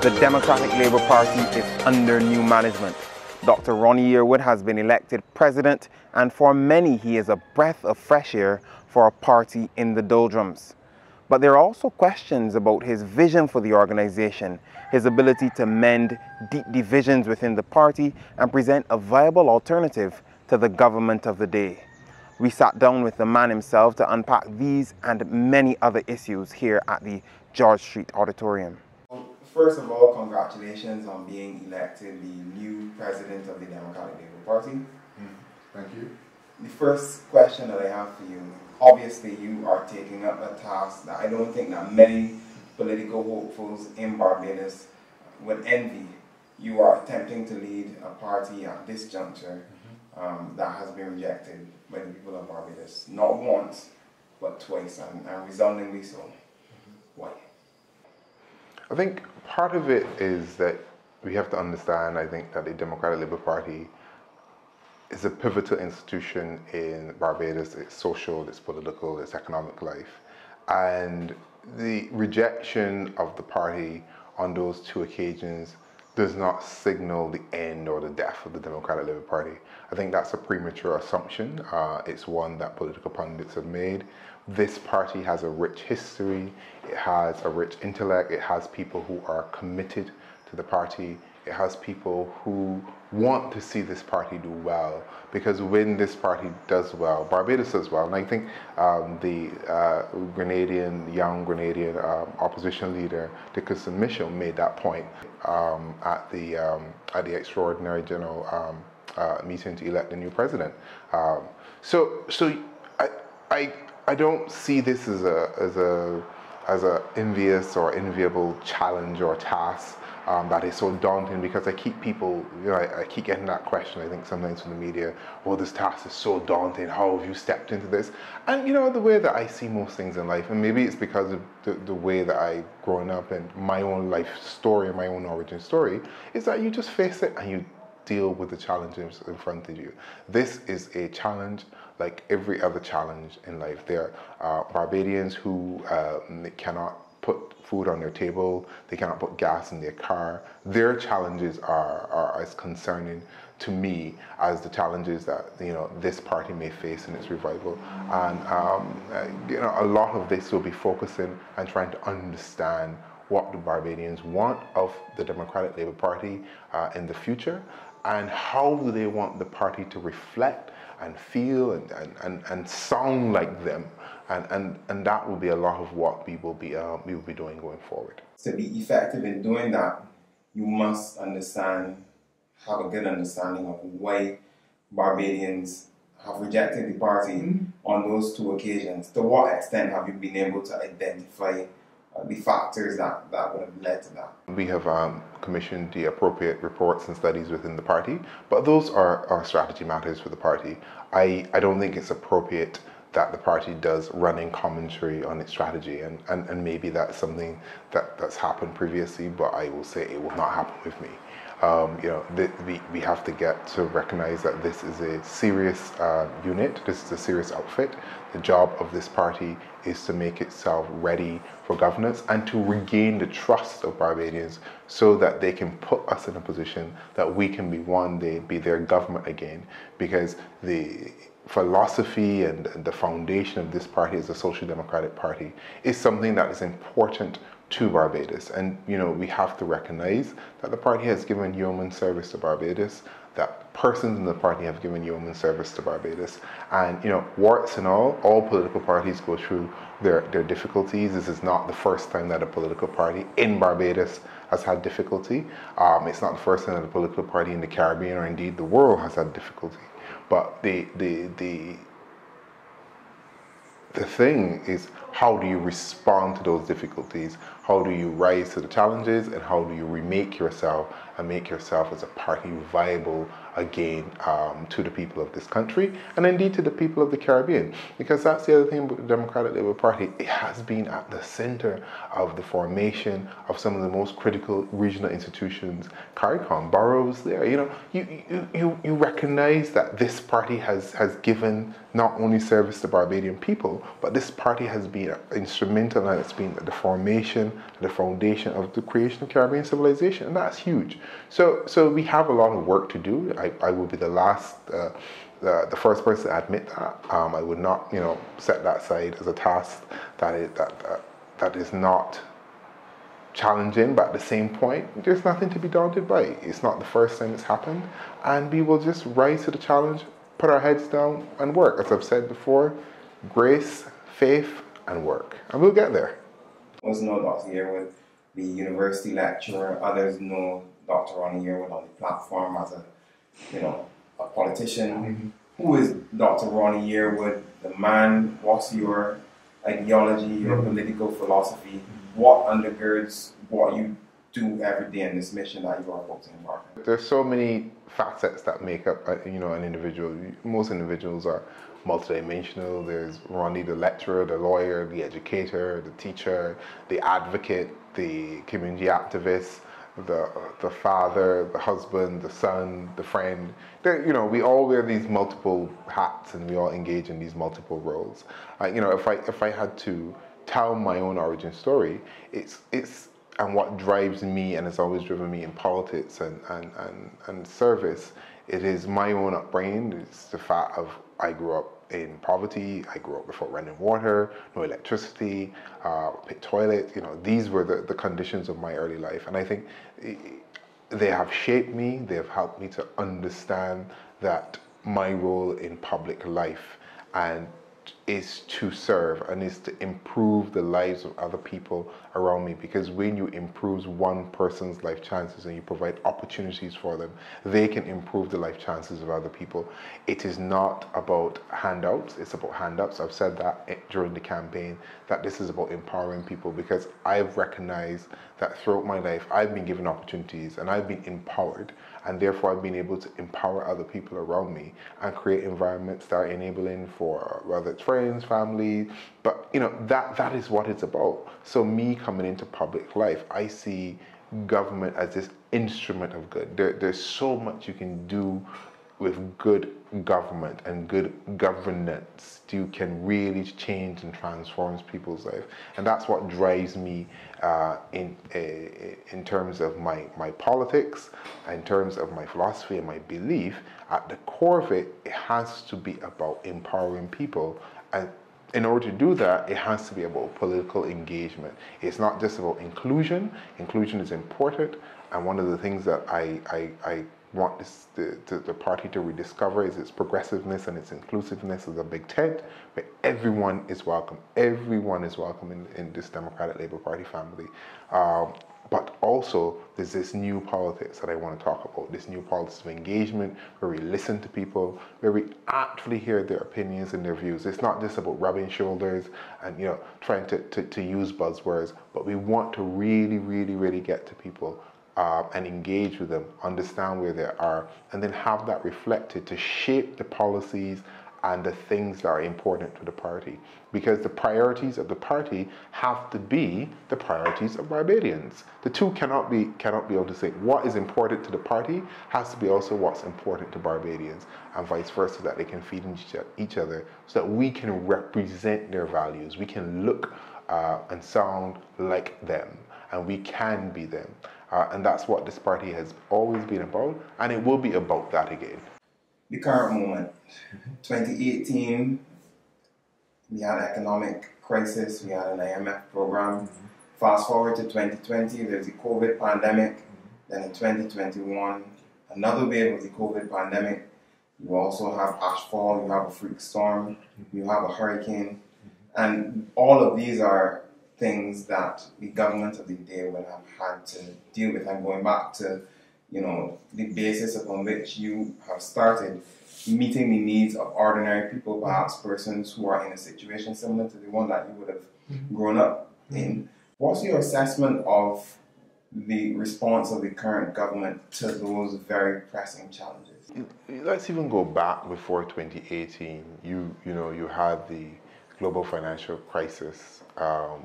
The Democratic Labour Party is under new management. Dr. Ronnie Yearwood has been elected president, and for many, he is a breath of fresh air for a party in the doldrums. But there are also questions about his vision for the organization, his ability to mend deep divisions within the party and present a viable alternative to the government of the day. We sat down with the man himself to unpack these and many other issues here at the George Street Auditorium. First of all, congratulations on being elected the new president of the Democratic Labour Party. Mm, thank you. The first question that I have for you, obviously you are taking up a task that I don't think that many political hopefuls in Barbados would envy. You are attempting to lead a party at this juncture mm-hmm. um, that has been rejected by the people of Barbados, not once, but twice, and, and resoundingly so. Mm-hmm. Why? I think part of it is that we have to understand, I think, that the Democratic Labour Party is a pivotal institution in Barbados, its social, its political, its economic life. And the rejection of the party on those two occasions does not signal the end or the death of the Democratic Labour Party. I think that's a premature assumption. Uh, it's one that political pundits have made. This party has a rich history, it has a rich intellect, it has people who are committed to the party, it has people who want to see this party do well because when this party does well, Barbados does well, and I think um, the uh, Grenadian, young Grenadian um, opposition leader Dickon Mitchell made that point um, at the um, at the extraordinary general um, uh, meeting to elect the new president. Um, so, so I, I, I don't see this as a as a as a envious or enviable challenge or task um, that is so daunting because I keep people, you know, I, I, keep getting that question, I think sometimes from the media, well, this task is so daunting, how have you stepped into this? And, you know, the way that I see most things in life, and maybe it's because of the, the way that I grown up and my own life story, my own origin story, is that you just face it and you deal with the challenges in front of you. This is a challenge like every other challenge in life. There are Barbadians who uh, cannot put food on their table, they cannot put gas in their car. Their challenges are, are as concerning to me as the challenges that you know this party may face in its revival. And um, uh, you know, a lot of this will be focusing and trying to understand what the Barbadians want of the Democratic Labour Party uh, in the future and how do they want the party to reflect and feel and, and, and, and sound like them. And, and, and that will be a lot of what we will be, uh, we will be doing going forward. To be effective in doing that, you must understand, have a good understanding of why Barbadians have rejected the party mm-hmm. on those two occasions. To what extent have you been able to identify the factors that, that would have led to that? We have um, commissioned the appropriate reports and studies within the party, but those are, are strategy matters for the party. I, I don't think it's appropriate that the party does running commentary on its strategy and, and, and maybe that's something that, that's happened previously, but I will say it will not happen with me. Um, you know, th- we, we have to get to recognize that this is a serious uh, unit, this is a serious outfit. The job of this party is to make itself ready for governance and to regain the trust of Barbadians so that they can put us in a position that we can be one day be their government again. Because the philosophy and the foundation of this party as a social democratic party is something that is important to Barbados. And you know, we have to recognize that the party has given yeoman service to Barbados, that persons in the party have given yeoman service to Barbados. And you know, warts and all, all political parties go through their, their difficulties. This is not the first time that a political party in Barbados has had difficulty. Um, it's not the first time that a political party in the Caribbean or indeed the world has had difficulty. But the the the the thing is how do you respond to those difficulties? How do you rise to the challenges and how do you remake yourself and make yourself as a party viable again um, to the people of this country and indeed to the people of the Caribbean. Because that's the other thing about the Democratic Labour Party. It has been at the center of the formation of some of the most critical regional institutions. CARICOM, Barrows there. You know, you, you, you, you recognize that this party has, has given not only service to Barbadian people, but this party has been instrumental and it's been the formation, the foundation of the creation of Caribbean civilization. And that's huge. So, so we have a lot of work to do. I, I will be the last, uh, the, the first person to admit that. Um, I would not, you know, set that aside as a task that is, that, that, that is not challenging, but at the same point, there's nothing to be daunted by. It's not the first time it's happened, and we will just rise to the challenge, put our heads down, and work. As I've said before, grace, faith, and work, and we'll get there. Was know Dr. Yearwood, the university lecturer. Others know Dr. Ronnie Yearwood on the platform as a you know, a politician. Mm-hmm. Who is Dr. Ronnie Yearwood, the man? What's your ideology, your mm-hmm. political philosophy? What undergirds what you do every day in this mission that you are about to embark on? There's so many facets that make up, uh, you know, an individual. Most individuals are multidimensional. There's Ronnie, the lecturer, the lawyer, the educator, the teacher, the advocate, the community activist the the father, the husband, the son, the friend. They're, you know, we all wear these multiple hats, and we all engage in these multiple roles. Uh, you know, if I if I had to tell my own origin story, it's it's and what drives me and has always driven me in politics and and and, and service. It is my own upbringing. It's the fact of I grew up in poverty. I grew up without running water, no electricity, uh, pit toilet. You know, these were the, the conditions of my early life. And I think they have shaped me. They have helped me to understand that my role in public life and is to serve and is to improve the lives of other people around me. Because when you improve one person's life chances and you provide opportunities for them they can improve the life chances of other people. It is not about handouts it's about handouts. I've said that eh, during the campaign that this is about empowering people because i've recognized that throughout my life i've been given opportunities and i've been empowered and therefore I've been able to empower other people around me and create environments that are enabling for whether it's friends, family, but you know that that is what it's about. So me coming into public life, I see government as this instrument of good. There, there's so much you can do with good government and good governance, you can really change and transform people's life. And that's what drives me uh, in, uh, in terms of my, my politics, in terms of my philosophy and my belief. At the core of it, it has to be about empowering people. And in order to do that, it has to be about political engagement. It's not just about inclusion. Inclusion is important. And one of the things that I, I, I want this, the, the, the, party to rediscover is its progressiveness and its inclusiveness as a big tent where everyone is welcome. Everyone is welcome in, in this Democratic Labour Party family. Um, but also, there's this new politics that I want to talk about, this new politics of engagement where we listen to people, where we actually hear their opinions and their views. It's not just about rubbing shoulders and you know trying to, to, to use buzzwords, but we want to really, really, really get to people uh, and engage with them, understand where they are, and then have that reflected to shape the policies and the things that are important to the party. Because the priorities of the party have to be the priorities of Barbadians. The two cannot be cannot be able to say what is important to the party has to be also what's important to Barbadians, and vice versa, that they can feed into each other, so that we can represent their values. We can look uh, and sound like them, and we can be them. Uh, and that's what this party has always been about, and it will be about that again. The current moment, 2018, we had an economic crisis, we had an IMF program. Mm-hmm. Fast forward to 2020, there's the COVID pandemic. Mm-hmm. Then in 2021, another wave of the COVID pandemic. You also have ashfall, you have a freak storm, mm-hmm. you have a hurricane, and all of these are things that the government of the day would have had to deal with. And going back to, you know, the basis upon which you have started, meeting the needs of ordinary people, perhaps persons who are in a situation similar to the one that you would have mm-hmm. grown up mm-hmm. in. What's your assessment of the response of the current government to those very pressing challenges? Let's even go back before 2018. You you know you had the global financial crisis, um,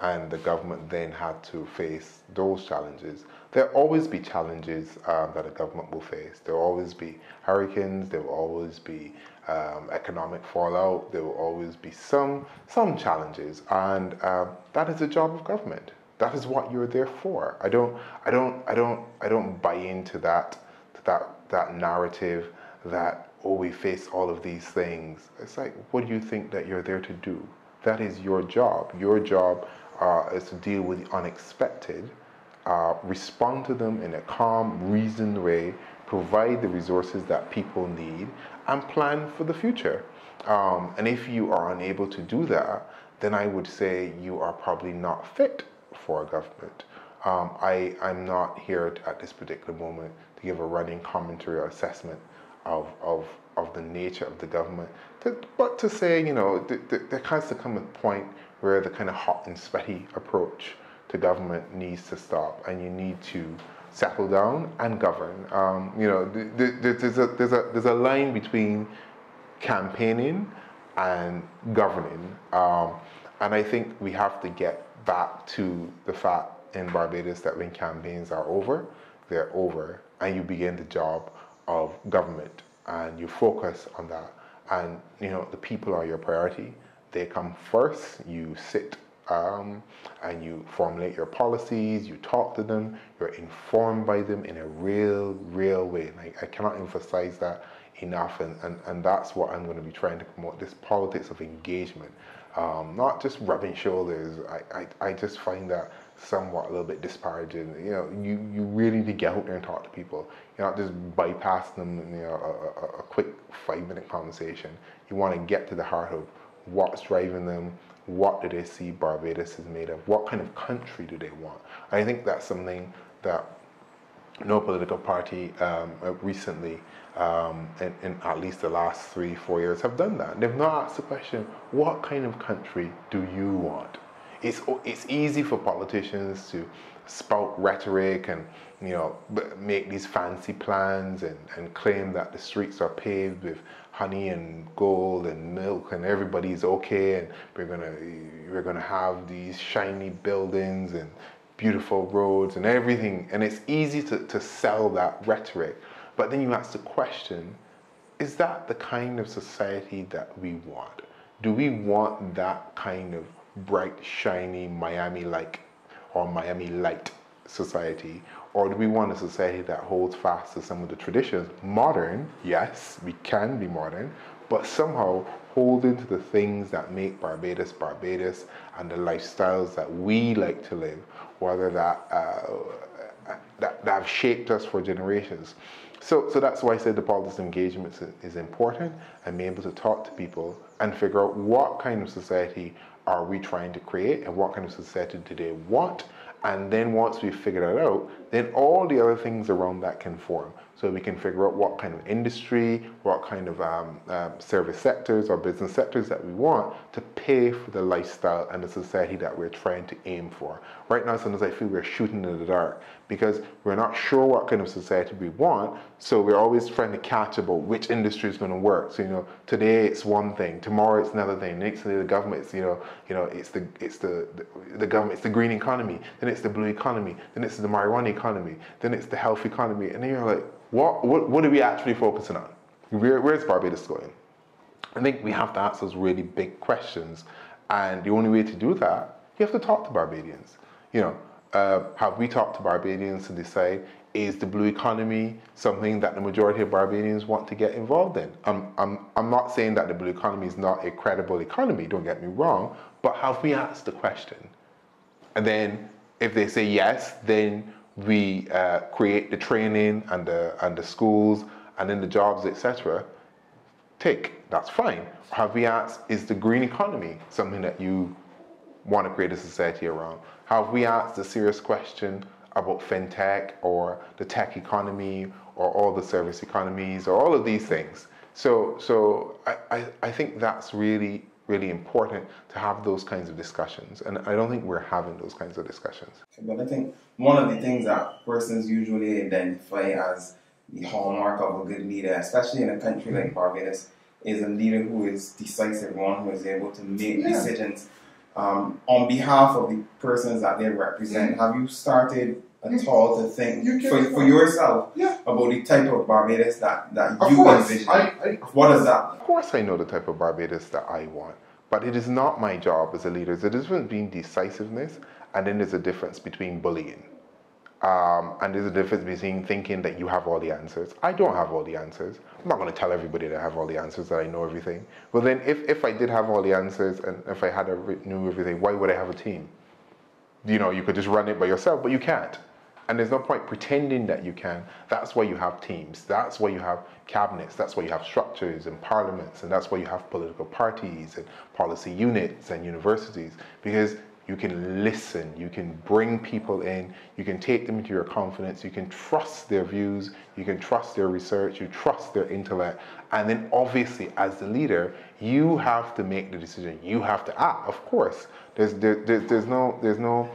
and the government then had to face those challenges. There'll always be challenges um, that a government will face. There'll always be hurricanes. There will always be um, economic fallout. There will always be some some challenges, and um, that is the job of government. That is what you're there for. I don't I don't I don't I don't buy into that that that narrative that oh we face all of these things. It's like what do you think that you're there to do? That is your job. Your job uh, is to deal with the unexpected, uh, respond to them in a calm, reasoned way, provide the resources that people need, and plan for the future. Um, and if you are unable to do that, then I would say you are probably not fit for a government. Um, I, I'm not here to, at this particular moment to give a running commentary or assessment of, of, of the nature of the government, to, but to say, you know, th- th- there has to come a point where the kind of hot and sweaty approach to government needs to stop, and you need to settle down and govern. Um, you know, th- th- there's, a, there's, a, there's a line between campaigning and governing, um, and I think we have to get back to the fact in Barbados that when campaigns are over, they're over, and you begin the job of government, and you focus on that. And you know, the people are your priority. They come first. You sit um, and you formulate your policies, you talk to them, you're informed by them in a real, real way. I cannot emphasize that enough, and, and, and that's what I'm going to be trying to promote this politics of engagement. Um, not just rubbing shoulders. I, I, I just find that somewhat a little bit disparaging. You know, you, you really need to get out there and talk to people. You're not just bypassing them, you know, a, a, a quick five minute conversation. You want to get to the heart of what's driving them, what do they see Barbados is made of, what kind of country do they want. I think that's something that no political party um, uh, recently, um, in, in, at least the last three, four years, have done that. They've not asked the question, what kind of country do you want? It's, it's easy for politicians to spout rhetoric and you know make these fancy plans and, and claim that the streets are paved with honey and gold and milk and everybody's okay and we're gonna we're gonna have these shiny buildings and beautiful roads and everything. And it's easy to, to sell that rhetoric. But then you ask the question is that the kind of society that we want? Do we want that kind of bright, shiny, Miami like or Miami light society? Or do we want a society that holds fast to some of the traditions? Modern, yes, we can be modern, but somehow holding to the things that make Barbados Barbados and the lifestyles that we like to live, whether that, uh, that, that have shaped us for generations. So, so that's why I said the politics engagement is, important and being able to talk to people and figure out what kind of society are we trying to create and what kind of society do they want. And then once we figure that out, then all the other things around that can form so we can figure out what kind of industry, what kind of um, um, service sectors or business sectors that we want to pay for the lifestyle and the society that we're trying to aim for. Right now, sometimes I feel we're shooting in the dark because we're not sure what kind of society we want, so we're always trying to catch about which industry is going to work. So you know, today it's one thing, tomorrow it's another thing. Next day the government, it's you know, you know, it's the it's the, the the government, it's the green economy, then it's the blue economy, then it's the marijuana economy, then it's the health economy, and then you're like what, what, what are we actually focusing on? Where, where's Barbados going? I think we have to ask those really big questions. And the only way to do that, you have to talk to Barbadians. You know, uh, have we talked to Barbadians to decide is the blue economy something that the majority of Barbadians want to get involved in? I'm, I'm, I'm not saying that the blue economy is not a credible economy, don't get me wrong, but have we asked the question? And then if they say yes, then we uh, create the training and the, and the schools and then the jobs, etc. Take, that's fine. Have we asked, is the green economy something that you want to create a society around? Have we asked the serious question about fintech or the tech economy or all the service economies or all of these things? So, so I, I, I think that's really really important to have those kinds of discussions. And I don't think we're having those kinds of discussions. But I think one of the things that persons usually identify as the hallmark of a good leader, especially in a country like Barbados, is a leader who is decisive, one who is able to make yeah. decisions um, on behalf of the persons that they represent. Have you started at all to think you for, for yourself yeah. about the type of Barbados that, that you course, envision? I, I, what is that? Of course, I know the type of Barbados that I want, but it is not my job as a leader. There's a difference between decisiveness, and then there's a difference between bullying. Um, and there's a difference between thinking that you have all the answers. I don't have all the answers. I'm not going to tell everybody that I have all the answers, that I know everything. Well, then, if, if I did have all the answers and if I had a, knew everything, why would I have a team? You know, you could just run it by yourself, but you can't. And there's no point pretending that you can. That's why you have teams. That's why you have cabinets. That's why you have structures and parliaments. And that's why you have political parties and policy units and universities. Because you can listen, you can bring people in, you can take them into your confidence, you can trust their views, you can trust their research, you trust their intellect. And then obviously as the leader, you have to make the decision. You have to act, of course. There's, there, there's, there's no, there's no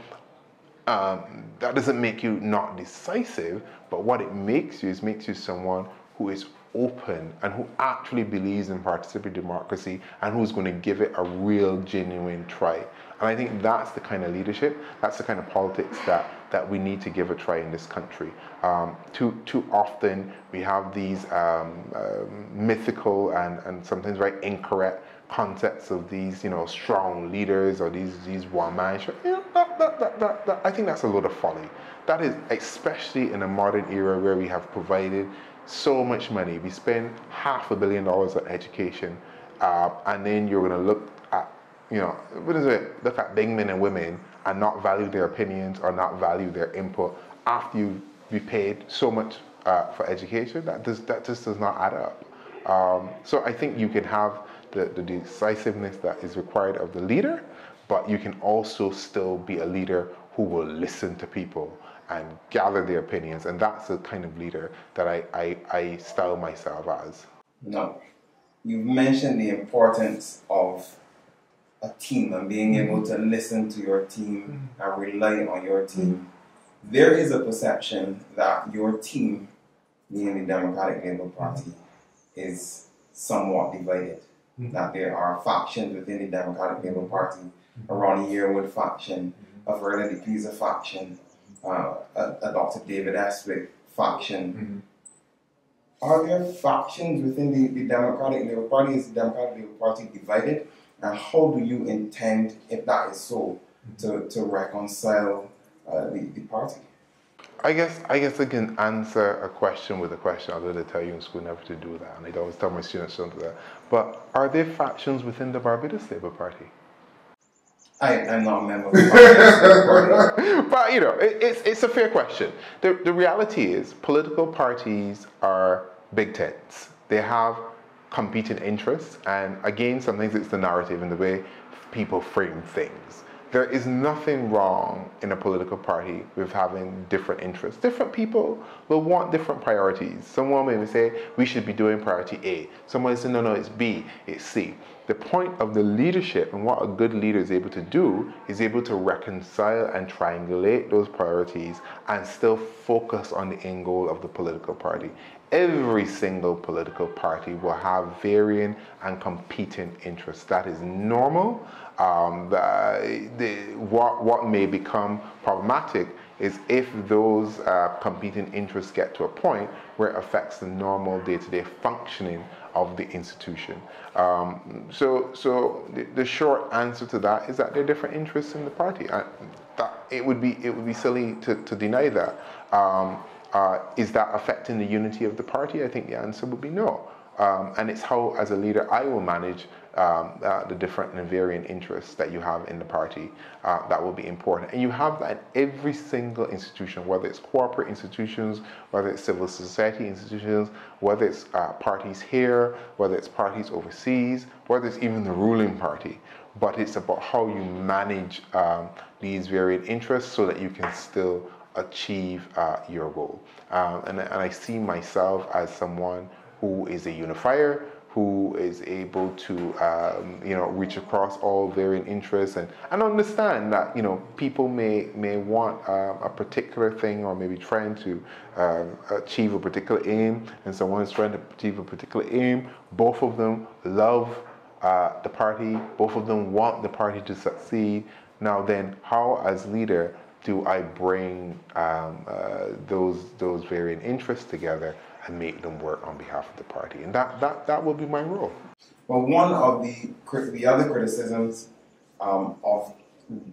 um, that doesn't make you not decisive, but what it makes you is makes you someone who is open and who actually believes in participatory democracy and who's going to give it a real, genuine try. And I think that's the kind of leadership, that's the kind of politics that, that we need to give a try in this country. Um, too, too often we have these um, uh, mythical and, and sometimes very incorrect concepts of these, you know, strong leaders or these these one man shows. You that, that, that, that, that, I think that's a lot of folly. That is especially in a modern era where we have provided so much money. We spend half a billion dollars on education, uh, and then you're going to look at, you know, what is it? Look at big men and women and not value their opinions or not value their input after you be paid so much uh, for education. That does that just does not add up. Um, so I think you can have the, the decisiveness that is required of the leader, but you can also still be a leader who will listen to people and gather their opinions. And that's the kind of leader that I, I, I style myself as. No. You've mentioned the importance of a team and being able to listen to your team and rely on your team. There is a perception that your team, being the Democratic Labour Party, is somewhat divided mm-hmm. that there are factions within the Democratic Labour Party, a Ronnie Yearwood faction, a Verla De Peiza faction, uh, a, a, Dr. David Estwick faction. Mm-hmm. Are there factions within the, the Democratic Labour Party? Is the Democratic Labour Party divided? And how do you intend, if that is so, to, to reconcile uh, the, the party? I guess I guess I can answer a question with a question other than tell you in school never to do that, and I always tell my students don't do that. But are there factions within the Barbados Labour Party? I, am not a member of the Party. but you know, it, it's it's a fair question. The the reality is political parties are big tents. They have competing interests, and again, sometimes it's the narrative and the way people frame things there is nothing wrong in a political party with having different interests. Different people will want different priorities. Someone may say we should be doing priority A. Someone say no, no, it's B, it's C. The point of the leadership and what a good leader is able to do is able to reconcile and triangulate those priorities and still focus on the end goal of the political party. Every single political party will have varying and competing interests. That is normal um, the, the, what, what may become problematic is if those uh, competing interests get to a point where it affects the normal day-to-day functioning of the institution. Um, so, so the, the, short answer to that is that there are different interests in the party. that it would be it would be silly to, to deny that. Um, uh, is that affecting the unity of the party? I think the answer would be no. Um, and it's how, as a leader, I will manage um, uh, the different and varying interests that you have in the party uh, that will be important. And you have that in every single institution, whether it's corporate institutions, whether it's civil society institutions, whether it's uh, parties here, whether it's parties overseas, whether it's even the ruling party. But it's about how you manage um, these varied interests so that you can still achieve uh, your goal. Um, and, and I see myself as someone who is a unifier, who is able to um, you know reach across all varying interests and, and understand that you know people may may want um, a particular thing or maybe trying to um, achieve a particular aim and someone is trying to achieve a particular aim. Both of them love uh, the party. Both of them want the party to succeed. Now then how as leader do I bring um, uh, those those varying interests together and make them work on behalf of the party. And that, that, that will be my role. Well, one of the, the other criticisms um, of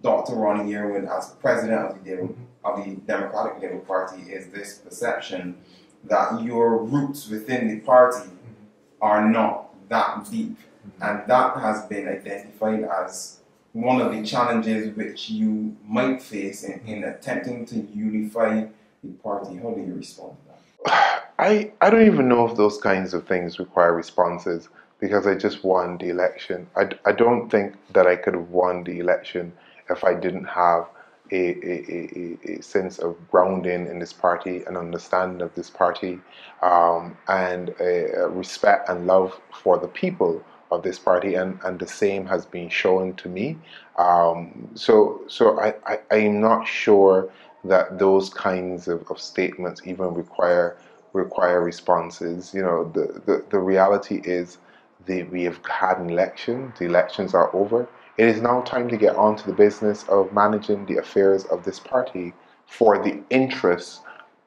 Dr. Ronnie Yearwood as president of the, mm-hmm. of the Democratic Labour Party is this perception that your roots within the party mm-hmm. are not that deep. Mm-hmm. And that has been identified as one of the challenges which you might face in, in attempting to unify the party. How do you respond to that? I, I don't even know if those kinds of things require responses because I just won the election. I, I don't think that I could have won the election if I didn't have a, a, a, a sense of grounding in this party, an understanding of this party, um, and a, respect and love for the people of this party, and, and the same has been shown to me. Um, so so I, I, I'm not sure that those kinds of, of statements even require require responses. You know, the, the, the reality is that we have had an election, the elections are over. It is now time to get on to the business of managing the affairs of this party for the interests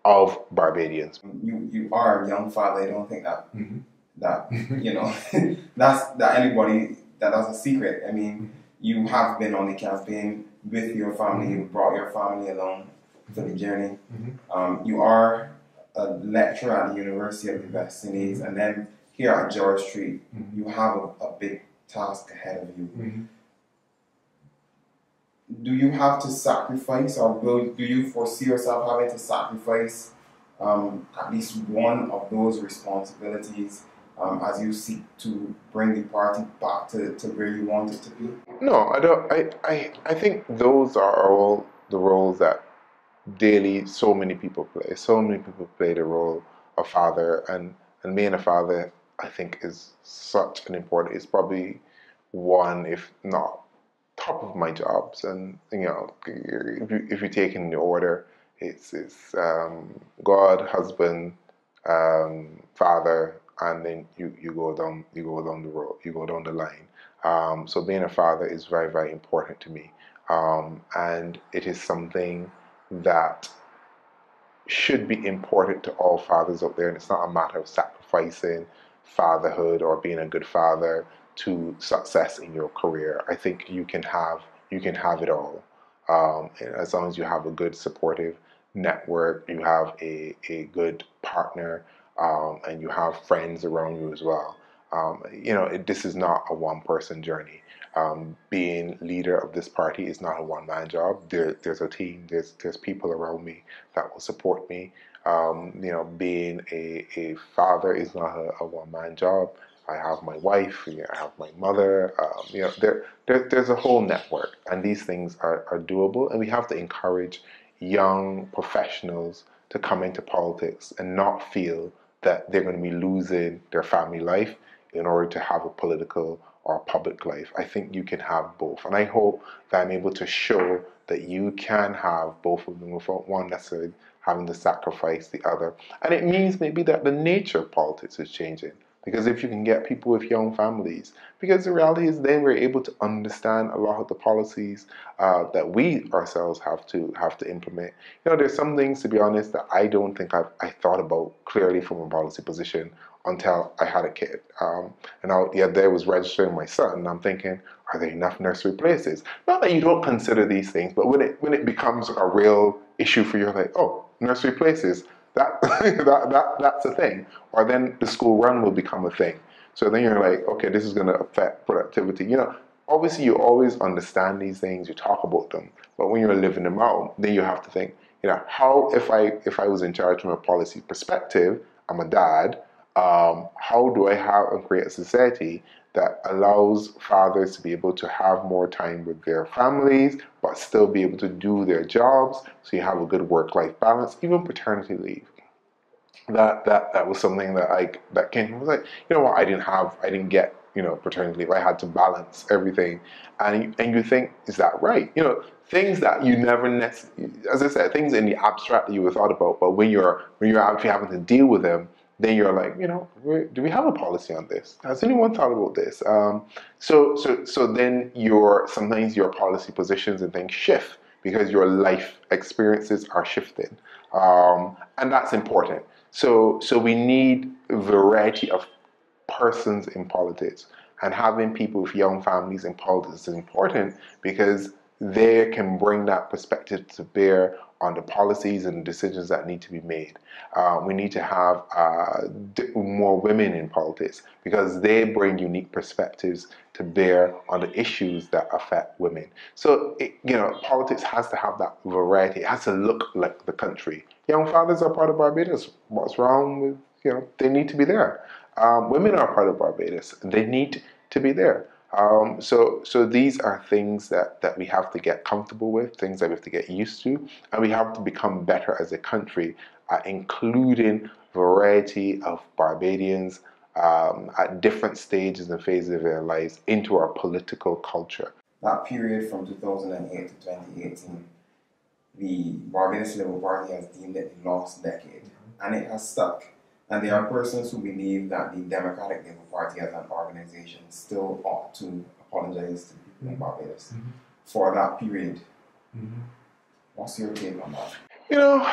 of Barbadians. You you are a young father. I don't think that mm-hmm. that you know that's that anybody that that's a secret. I mean, you have been on the campaign with your family. You brought your family along for the journey. Mm-hmm. Um, you are a lecturer at the University of the West Indies, and then here at George Street, mm-hmm. you have a, a, big task ahead of you. Mm-hmm. Do you have to sacrifice, or will, do you foresee yourself having to sacrifice um, at least one of those responsibilities um, as you seek to bring the party back to, to where you want it to be? No, I don't. I, I, I think those are all the roles that daily so many people play. So many people play the role of father, and and being a father, I think, is such an important. It's probably one, if not top of my jobs. And you know, if you if you take in the order, it's it's um, God, husband, um, father, and then you you go down you go down the road, you go down the line. Um, so being a father is very very important to me, um, and it is something that should be important to all fathers out there. And it's not a matter of sacrificing fatherhood or being a good father to success in your career. I think you can have you can have it all. Um, as long as you have a good supportive network, you have a, a good partner, um, and you have friends around you as well. Um, you know, it, this is not a one person journey um, being leader of this party is not a one man job. There, there's a team. There's there's people around me that will support me. Um, you know, being a, a father is not a, a one man job. I have my wife. You know, I have my mother. Um, you know, there, there there's a whole network, and these things are, are doable. And we have to encourage young professionals to come into politics and not feel that they're going to be losing their family life in order to have a political or public life. I think you can have both. And I hope that I'm able to show that you can have both of them without one necessarily having to sacrifice the other. And it means maybe that the nature of politics is changing. Because if you can get people with young families, because the reality is then we're able to understand a lot of the policies uh, that we ourselves have to have to implement. You know, there's some things to be honest that I don't think I've I thought about clearly from a policy position until I had a kid. Um, and I, yeah, there was registering my son, and I'm thinking, are there enough nursery places? Not that you don't consider these things, but when it when it becomes a real issue for you, like, oh, nursery places, that, that, that that's a thing. Or then the school run will become a thing. So then you're like, okay, this is going to affect productivity. You know, obviously you always understand these things, you talk about them, but when you're living them out, then you have to think, you know, how if I if I was in charge from a policy perspective, I'm a dad um, how do I have and create a society that allows fathers to be able to have more time with their families, but still be able to do their jobs so you have a good work life balance, even paternity leave. that that that was something that I that came was like, you know what, I didn't have, I didn't get, you know, paternity leave. I had to balance everything, and and you think, is that right? You know, things that you never as I said, things in the abstract that you would thought about, but when you're when you're actually having to deal with them, then you're like, you know, do we have a policy on this? Has anyone thought about this? Um, so so so then your sometimes your policy positions and things shift because your life experiences are shifting, um, and that's important. So, so we need a variety of persons in politics, and having people with young families in politics is important because they can bring that perspective to bear on the policies and decisions that need to be made. Uh, we need to have uh, more women in politics because they bring unique perspectives to bear on the issues that affect women. So, it, you know, politics has to have that variety. It has to look like the country. Young fathers are part of Barbados. What's wrong with, you know, they need to be there. Um, women are part of Barbados. They need to be there. Um, so, so these are things that, that we have to get comfortable with, things that we have to get used to, and we have to become better as a country at including variety of Barbadians um, at different stages and phases of their lives into our political culture. That period from 2008 to 2018, the Barbados Labour Party has deemed it the lost decade, and it has stuck. And there are persons who believe that the Democratic Labour Party as an organization still ought to apologize to people in Barbados mm-hmm. for that period. Mm-hmm. What's your take on that? You know,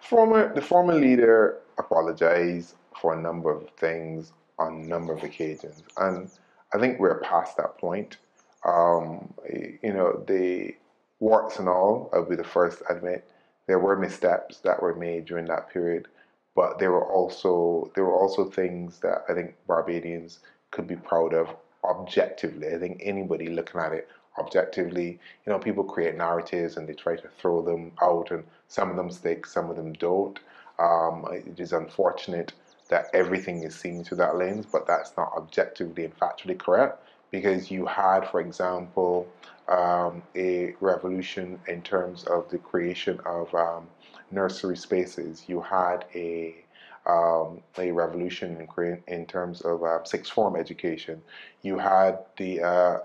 former the former leader apologized for a number of things on a number of occasions, and I think we're past that point. Um, you know, the warts and all, I'll be the first to admit, there were missteps that were made during that period but there were also there were also things that I think Barbadians could be proud of objectively. I think anybody looking at it objectively, you know, people create narratives and they try to throw them out, and some of them stick, some of them don't. Um, it is unfortunate that everything is seen through that lens, but that's not objectively and factually correct because you had, for example, um, a revolution in terms of the creation of um, nursery spaces. You had a um, a revolution in, in terms of uh, sixth form education. You had the uh, uh,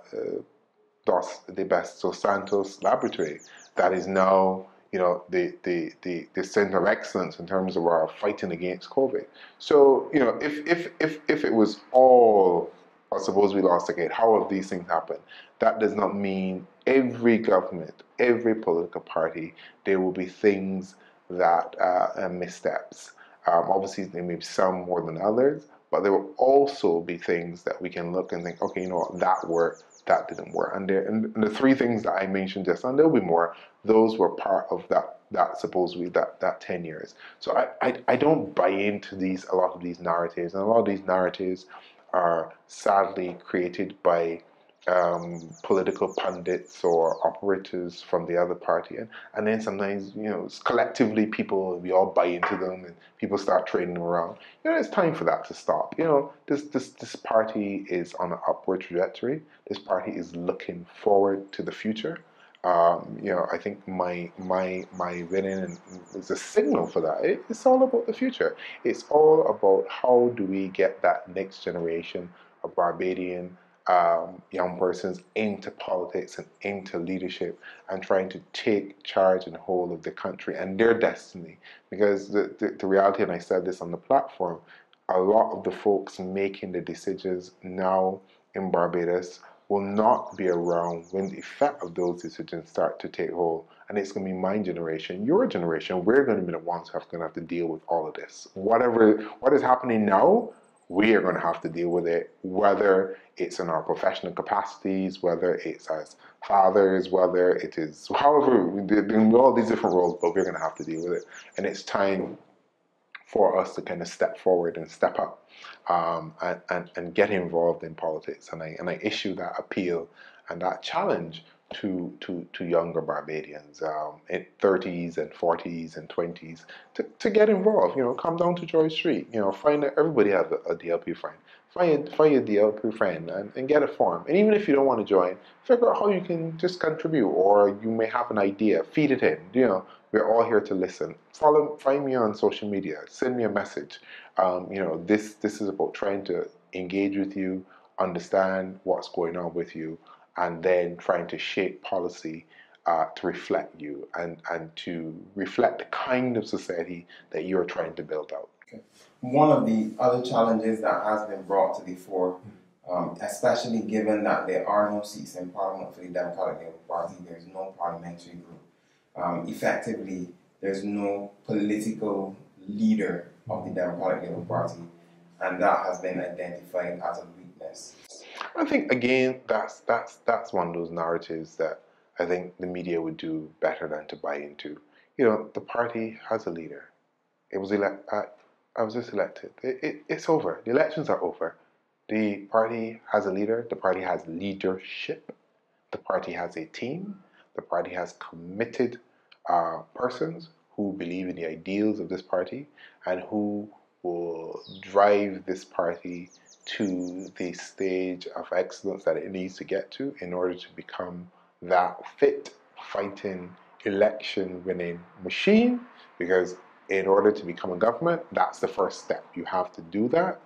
DOS, the Best Dos Santos laboratory that is now you know the, the, the, the center of excellence in terms of our fighting against COVID. So you know if if if, if it was all I suppose we lost again. How have these things happened? That does not mean every government, every political party, there will be things that uh, missteps. Um, obviously, there may be some more than others, but there will also be things that we can look and think, okay, you know what, that worked, that didn't work. And, there, and the three things that I mentioned just, and there'll be more, those were part of that that supposedly that that 10 years. So I, I, I don't buy into these a lot of these narratives, and a lot of these narratives are sadly created by um, political pundits or operators from the other party, and, and then sometimes you know collectively people we all buy into them and people start trading them around. You know, it's time for that to stop. You know, this this this party is on an upward trajectory. This party is looking forward to the future. Um, you know, I think my my my winning is a signal for that. It, it's all about the future. It's all about how do we get that next generation of Barbadian um, young persons into politics and into leadership and trying to take charge and hold of the country and their destiny. Because the, the, the, reality, and I said this on the platform, a lot of the folks making the decisions now in Barbados will not be around when the effect of those decisions start to take hold. And it's going to be my generation, your generation. We're going to be the ones who are going to have to deal with all of this. Whatever, what is happening now, we are going to have to deal with it, whether it's in our professional capacities, whether it's as fathers, whether it is however, in all these different roles, but we're going to have to deal with it. And it's time for us to kind of step forward and step up um, and, and, and get involved in politics. And I, and I issue that appeal and that challenge to to to younger Barbadians um, in 30s and 40s and 20s to, to get involved. You know, come down to George Street. You know, find everybody has a, a DLP friend. Find find your DLP friend and, and get a form. And even if you don't want to join, figure out how you can just contribute, or you may have an idea. Feed it in. You know, we're all here to listen. Follow, find me on social media. Send me a message. Um, you know, this this is about trying to engage with you, understand what's going on with you and then trying to shape policy uh, to reflect you and, and to reflect the kind of society that you're trying to build out. Okay. One of the other challenges that has been brought to the fore, um, especially given that there are no seats in Parliament for the Democratic Labour Party, there's no parliamentary group. Um, effectively, there's no political leader of the Democratic Labour Party, and that has been identified as a weakness. I think again that's that's that's one of those narratives that I think the media would do better than to buy into. You know, the party has a leader. It was elect. I, I was just elected. It, it, it's over. The elections are over. The party has a leader. The party has leadership. The party has a team. The party has committed uh, persons who believe in the ideals of this party and who will drive this party to the stage of excellence that it needs to get to in order to become that fit fighting election winning machine. Because in order to become a government that's the first step. You have to do that.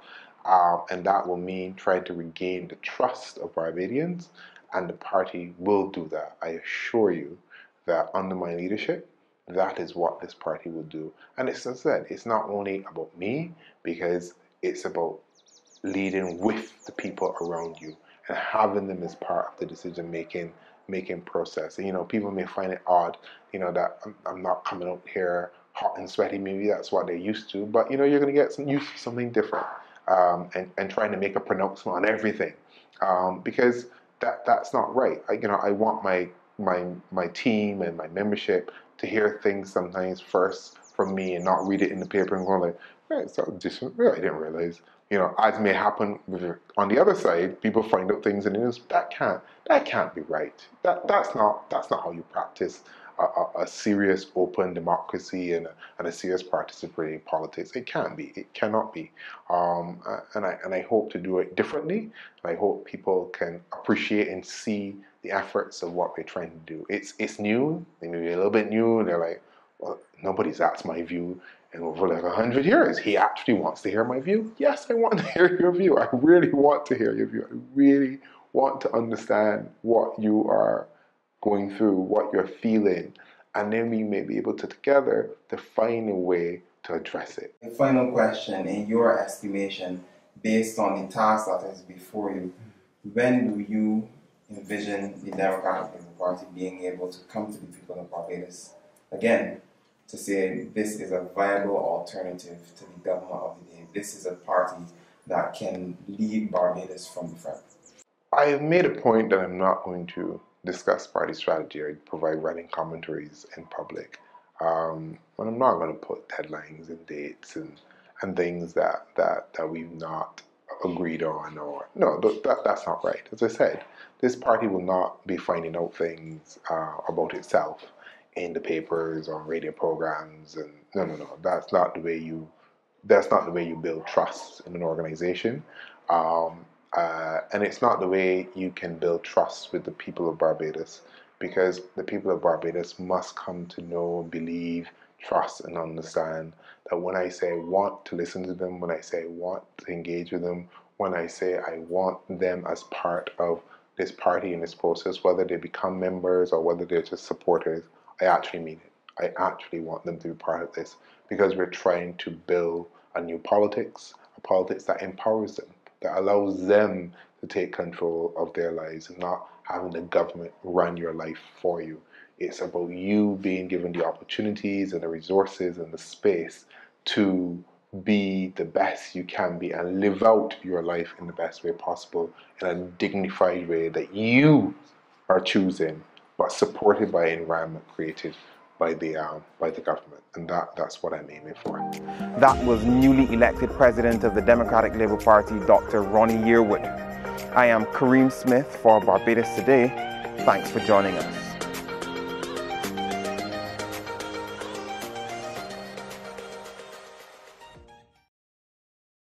Um, and that will mean trying to regain the trust of Barbadians and the party will do that. I assure you that under my leadership that is what this party will do. And it's as I said it's not only about me because it's about leading with the people around you and having them as part of the decision making making process. And you know, people may find it odd, you know, that I'm, I'm not coming out here hot and sweaty. Maybe that's what they're used to, but you know, you're going to get some used to something different, um, and and trying to make a pronouncement on everything, um, because that that's not right. I, you know, I want my my my team and my membership to hear things sometimes first from me and not read it in the paper and go like, it's so different. I didn't realize you know, as may happen on the other side, people find out things in the news. That can't, that can't be right. That, that's not, that's not how you practice a, a, a serious, open democracy and a, and a serious participatory politics. It can't be. It cannot be. Um, and I and I hope to do it differently. And I hope people can appreciate and see the efforts of what we're trying to do. It's it's new. They may be a little bit new. They're like, well, nobody's asked my view and over like a hundred years, he actually wants to hear my view. Yes, I want to hear your view. I really want to hear your view. I really want to understand what you are going through, what you're feeling, and then we may be able to together to find a way to address it. The final question, in your estimation, based on the task that is before you, when do you envision the Democratic Party being able to come to the people of Barbados again to say this is a viable alternative to the government of the day. This is a party that can lead Barbados from the front. I have made a point that I'm not going to discuss party strategy or provide running commentaries in public. Um, but I'm not going to put deadlines and dates and, and things that, that, that we've not agreed on or no that, that's not right as i said this party will not be finding out things uh, about itself in the papers or radio programs and no no no that's not the way you that's not the way you build trust in an organization. Um, uh, and it's not the way you can build trust with the people of Barbados because the people of Barbados must come to know, believe, trust, and understand that when I say want to listen to them, when I say want to engage with them, when I say I want them as part of this party in this process, whether they become members or whether they're just supporters, I actually mean it. I actually want them to be part of this because we're trying to build a new politics, a politics that empowers them, that allows them to take control of their lives and not having the government run your life for you. It's about you being given the opportunities and the resources and the space to be the best you can be and live out your life in the best way possible in a dignified way that you are choosing but supported by an environment created by the um, by the government, and that that's what I'm aiming for. That was newly elected president of the Democratic Labour Party, Dr. Ronnie Yearwood. I am Kareem Smith for Barbados Today. Thanks for joining us.